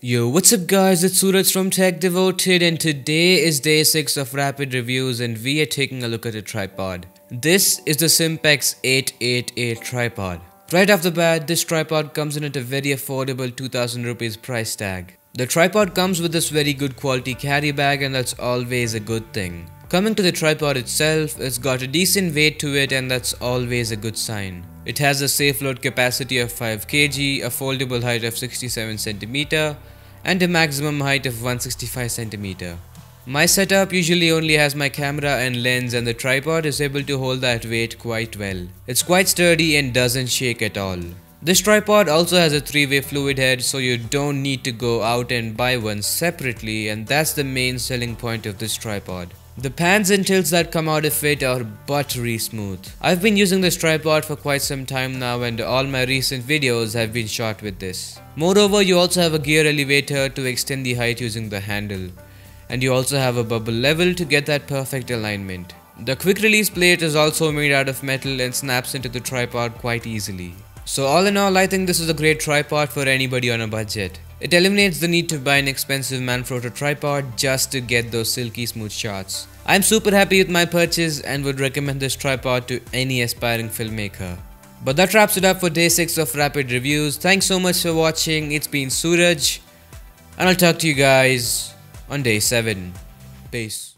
Yo, what's up guys, it's Suraj from Tech Devoted and today is day 6 of rapid reviews and we are taking a look at a tripod. This is the Simpex 888 tripod. Right off the bat, this tripod comes in at a very affordable 2000 rupees price tag. The tripod comes with this very good quality carry bag and that's always a good thing. Coming to the tripod itself, it's got a decent weight to it and that's always a good sign. It has a safe load capacity of 5 kg, a foldable height of 67 cm and a maximum height of 165 cm. My setup usually only has my camera and lens and the tripod is able to hold that weight quite well. It's quite sturdy and doesn't shake at all. This tripod also has a 3-way fluid head so you don't need to go out and buy one separately and that's the main selling point of this tripod. The pans and tilts that come out of it are buttery smooth. I've been using this tripod for quite some time now and all my recent videos have been shot with this. Moreover, you also have a gear elevator to extend the height using the handle. And you also have a bubble level to get that perfect alignment. The quick release plate is also made out of metal and snaps into the tripod quite easily. So all in all, I think this is a great tripod for anybody on a budget. It eliminates the need to buy an expensive Manfrotto tripod just to get those silky smooth shots. I'm super happy with my purchase and would recommend this tripod to any aspiring filmmaker. But that wraps it up for day 6 of Rapid Reviews. Thanks so much for watching. It's been Suraj and I'll talk to you guys on day 7. Peace.